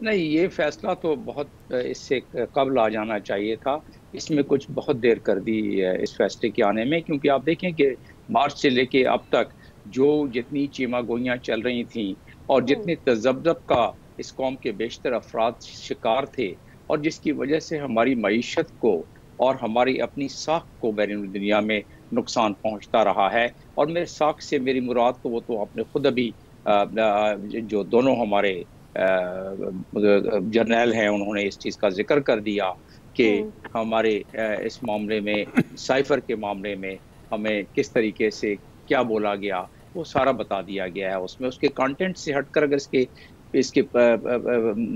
نہیں، یہ فیصلہ تو بہت، اس سے قبل آ جانا چاہیے تھا۔ اس میں کچھ بہت دیر کر دی اس فیصلے کے آنے میں، کیونکہ آپ دیکھیں کہ مارچ سے لے کے اب تک جو جتنی چیما گوئیاں چل رہی تھیں اور جتنے تذبذب کا اس قوم کے بیشتر افراد شکار تھے اور جس کی وجہ سے ہماری معیشت کو اور ہماری اپنی ساکھ کو بیرون دنیا میں نقصان پہنچتا رہا ہے۔ اور میرے ساکھ سے میری مراد تو وہ تو آپ نے خود ابھی جو دونوں ہمارے جرنیل ہیں انہوں نے اس چیز کا ذکر کر دیا کہ ہمارے اس معاملے میں سائفر کے معاملے میں ہمیں کس طریقے سے کیا بولا گیا وہ سارا بتا دیا گیا ہے۔ اس میں اس کے کانٹینٹ سے ہٹ کر اگر اس کے اس کے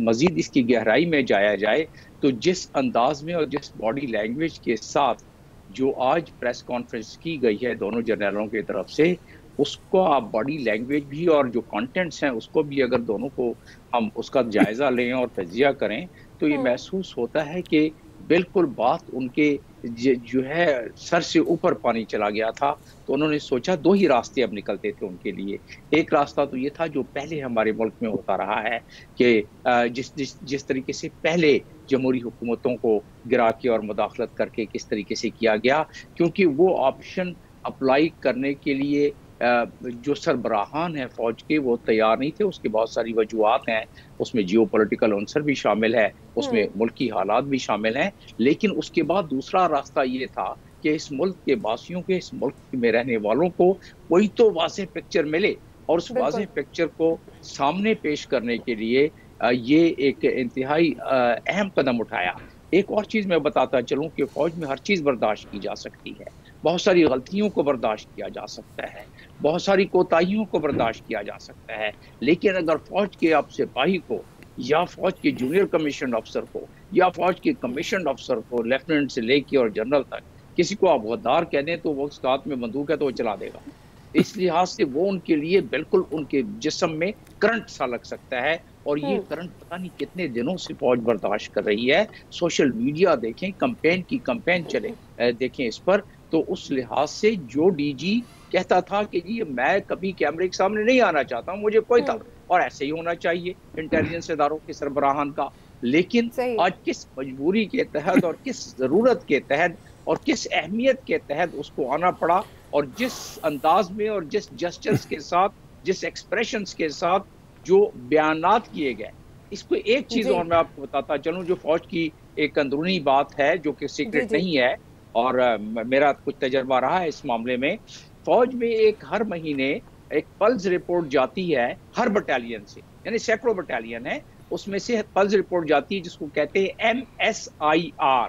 مزید اس کی گہرائی میں جایا جائے تو جس انداز میں اور جس باڈی لینگویج کے ساتھ جو آج پریس کانفرنس کی گئی ہے دونوں جرنیلوں کی طرف سے اس کو آپ باڈی لینگویج بھی اور جو کانٹینٹس ہیں اس کو بھی اگر دونوں کو ہم اس کا جائزہ لیں اور تجزیہ کریں تو یہ محسوس ہوتا ہے کہ بالکل بات ان کے جو ہے سر سے اوپر پانی چلا گیا تھا۔ تو انہوں نے سوچا دو ہی راستے اب نکلتے تھے ان کے لیے۔ ایک راستہ تو یہ تھا جو پہلے ہمارے ملک میں ہوتا رہا ہے کہ جس جس جس طریقے سے پہلے جمہوری حکومتوں کو گرا کے اور مداخلت کر کے کس طریقے سے کیا گیا کیونکہ وہ آپشن اپلائی کرنے کے لیے جو سربراہان ہیں فوج کے وہ تیار نہیں تھے۔ اس کی بہت ساری وجوہات ہیں۔ اس میں جیو پولیٹیکل عنصر بھی شامل ہے۔ اس میں ملکی حالات بھی شامل ہیں۔ لیکن اس کے بعد دوسرا راستہ یہ تھا کہ اس ملک کے باسیوں کے اس ملک میں رہنے والوں کو کوئی تو واضح پکچر ملے اور اس واضح پکچر کو سامنے پیش کرنے کے لیے یہ ایک انتہائی اہم قدم اٹھایا۔ ایک اور چیز میں بتاتا چلوں کہ فوج میں ہر چیز برداشت کی جا سکتی ہے۔ بہت ساری غلطیوں کو برداشت کیا جا سکتا ہے بہت ساری کوتاہیوں کو برداشت کیا جا سکتا ہے۔ لیکن اگر فوج کے آپ سپاہی کو یا فوج کے جونیئر کمیشن افسر کو یا فوج کے کمیشن افسر کو لیفٹیننٹ سے لے کے اور جنرل تک کسی کو آپ غدار کہہ دیں تو وہ اس ہاتھ میں بندوق ہے تو وہ چلا دے گا۔ اس لحاظ سے وہ ان کے لیے بالکل ان کے جسم میں کرنٹ سا لگ سکتا ہے۔ اور یہ کرنٹ پتہ نہیں کتنے دنوں سے فوج برداشت کر رہی ہے۔ سوشل میڈیا دیکھیں کمپین کی کمپین چلے دیکھیں اس پر۔ تو اس لحاظ سے جو ڈی جی کہتا تھا کہ جی میں کبھی کیمرے کے سامنے نہیں آنا چاہتا ہوں مجھے کوئی تھا اور ایسے ہی ہونا چاہیے انٹیلیجنس اداروں کے سربراہان کا۔ لیکن آج کس مجبوری کے تحت اور کس ضرورت کے تحت اور کس اہمیت کے تحت اس کو آنا پڑا اور جس انداز میں اور جس جسٹس کے ساتھ جس ایکسپریشنز کے ساتھ جو بیانات کیے گئے۔ اس کو ایک چیز جی۔ اور میں آپ کو بتاتا چلوں جو فوج کی ایک اندرونی بات ہے جو کہ سیکرٹ جی، جی۔ نہیں ہے اور میرا کچھ تجربہ رہا ہے اس معاملے میں۔ فوج میں ایک ہر مہینے ایک پلز رپورٹ جاتی ہے ہر بٹالین سے یعنی سینکڑوں بٹالین ہے اس میں سے پلز رپورٹ جاتی ہے جس کو کہتے ہیں ایم ایس آئی آر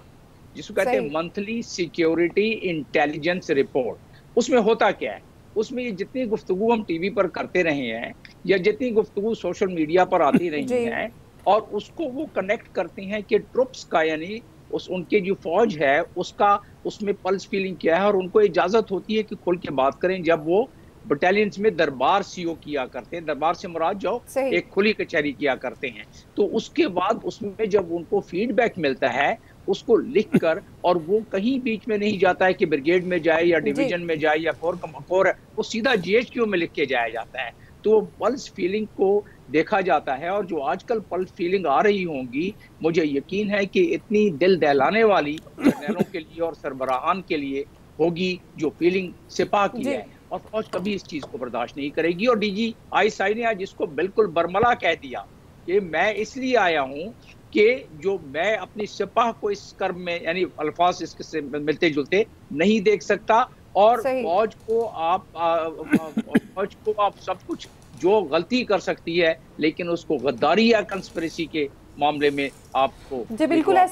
جس کو کہتے ہیں منتھلی سیکیورٹی انٹیلیجنس رپورٹ اس میں ہوتا کیا ہے؟ اس میں یہ جتنی گفتگو ہم ٹی وی پر کرتے رہے ہیں یا جتنی گفتگو سوشل میڈیا پر آتی رہی جی۔ ہیں اور اس کو وہ کنیکٹ کرتے ہیں کہ ٹروپس کا یعنی اس ان کے جو فوج ہے اس کا اس میں پلس فیلنگ کیا ہے اور ان کو اجازت ہوتی ہے کہ کھول کے بات کریں۔ جب وہ بٹالینز میں دربار سی او کیا کرتے ہیں دربار سے مراد جاؤ ایک کھلی کچہری کیا کرتے ہیں۔ تو اس کے بعد اس میں جب ان کو فیڈ بیک ملتا ہے اس کو لکھ کر اور وہ کہیں بیچ میں نہیں جاتا ہے کہ برگیڈ میں جائے یا ڈیویژن جی۔ میں جائے یا کور کور ہے وہ سیدھا جی ایچ کیو میں لکھ کے جایا جاتا ہے۔ تو پلس فیلنگ کو دیکھا جاتا ہے اور جو آج کل پلس فیلنگ آ رہی ہوں گی مجھے یقین ہے کہ اتنی دل دہلانے والی جرنیلوں کے لیے اور سربراہان کے لیے ہوگی جو فیلنگ سپاہ کی جی۔ ہے۔ اور فوج کبھی اس چیز کو برداشت نہیں کرے گی۔ اور ڈی جی آئی سائی نے آج اس کو بالکل برملا کہہ دیا کہ میں اس لیے آیا ہوں کہ جو میں اپنی سپاہ کو اس کرم میں یعنی الفاظ اس سے ملتے جلتے نہیں دیکھ سکتا۔ اور فوج کو آپ آپ سب کچھ جو غلطی کر سکتی ہے لیکن اس کو غداری یا کنسپریسی کے معاملے میں آپ کو جی بالکل ایسا